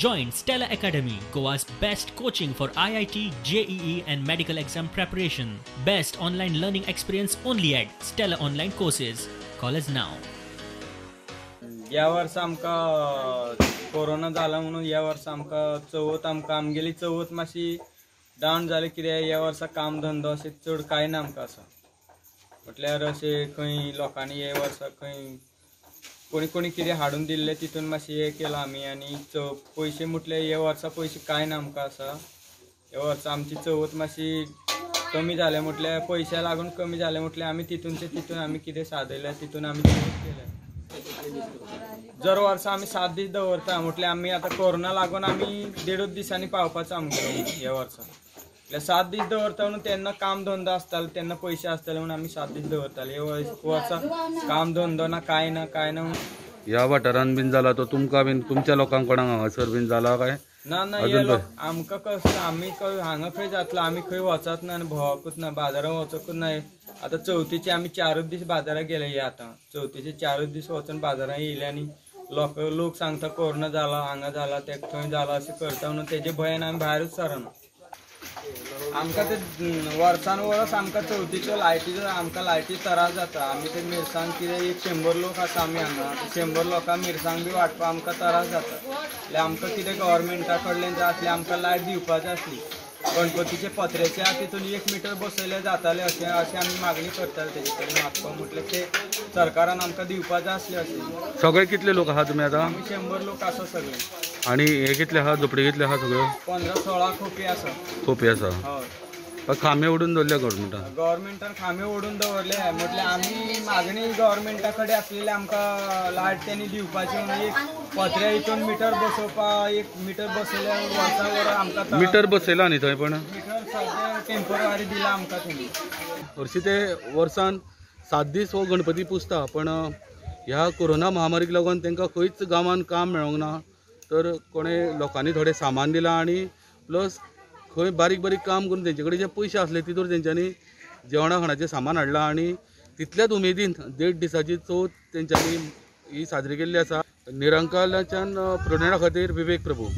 Join Stella Academy, Goa's best coaching for IIT, JEE, and medical exam preparation. Best online learning experience only at Stella Online Courses. Call us now. या वर्ष आमका corona झाला म्हणून या वर्ष आमका चवथ आमकां आमगेली चवथ मातशी डावन जाली कित्याक या वर्सा काम धंदो अशें चड कांय ना आमकां असो म्हटल्यार अशें खंय लोकांनी हे वर्सा खंय कोणी कोणी कितें हाडून दिल्लें तितून मातशें हें केलां आमी आनी चव पयशे म्हटल्यार हे वर्सा पयशे कांय ना आमकां आसा हे वर्सा आमची चवथ मातशी कमी जालें म्हटल्यार पयशे लागून कमी जालें म्हटल्यार आमी तितूनचे तितून आमी कितें सादयलें तितून आमी केलें? दर वर्सा आमी सात दीस दवरता म्हटल्यार आमी आतां कोरोना लागून आमी देडूच दिसांनी पावपाचो आमकां हे वर्सा म्हटल्यार सात दीस दवरता म्हणून तेन्ना काम धंदो आसतालो तेन्ना पयशे आसताले म्हणून आमी सात दीस दवरताले हे काम धंदो ना काय ना काय ना ह्या वाठारान बीन जाला तो तुमकां बीन तुमच्या लोकांक कोणाक हांगासर बीन जाला काय? ना ना आमकां कसं आमी खंय हांगा खंय जातलो आमी खंय वचत ना आनी भोंवकूच ना बाजारात वचकूच ना. आतां चवथीचे आमी चारूच दीस बाजारात गेले हे आतां. चवथीचे चारूच दीस वचून बाजारात येयले आनी लोक लोक सांगता कोरोना जाला हांगा जाला ते थंय जाला अशें करता म्हणून तेजे भंयान आमी भायरूच सरना आमकां ते वर्सान वर्स आमकां चवथीच्यो लायटी आमकां लायटी त्रास जाता. आमी ते मिरसांग कितें एक शंबर लोक आसा आमी हांगा. शंबर लोकांक मिरसांग बी वांटपाक आमकां त्रास जाता. आमकां कितें गव्हर्मेंटा कडल्यान जाय आसलें आमकां लायट दिवपाची आसली गणपतीचे पत्र्याचे आहा तितून एक मिटर बसयले जाताले अशें अशें आमी मागणी करताले तेजे कडेन मागपाक म्हटल्यार ते सरकारान आमकां दिवपाचें आसलें अशें सगळे कितले लोक आहा तुमी आतां? आमी शंबर लोक आसा सगळे. आणि हे कितले आहा झोपडी कितले आहा सगळ्यो पंदरा सोळा खोपी आसा खोपी आसा हय काय खांबे उडून दवरल्या गव्हर्मेंटान गव्हर्मेंटान खांबे ओडून दवरले म्हटल्यार आमी मागणी गव्हर्मेंटा कडेन आसलेली आमकां लायट तेणी दिवपाची म्हणून एक पत्र्या हितून मिटर बसोवपाक एक मिटर बसयल्यार वर्सा वर आमकां मिटर बसयला न्ही थंय पण? मिटर टेंपररी दिला आमकां तेणी हरशीं ते वर्सान सात दीस हो गणपती पुजता पण ह्या कोरोना महामारीक लागून तांकां खंयच गांवांत काम मेळोंक ना. तर कोणे लोकांनी थोडें सामान दिलां आनी प्लस खंय म्हणजे बारीक बारीक काम करून तेंचे कडेन जे पयशे आसले तितूर तेंच्यांनी जेवणा खाणाचें सामान हाडलां आनी तितल्याच उमेदीन देड दिसाची चवथ तेंच्यांनी ही साजरी केल्ली आसा निरंकालाच्यान प्रोडेंटा खातीर विवेक प्रभू.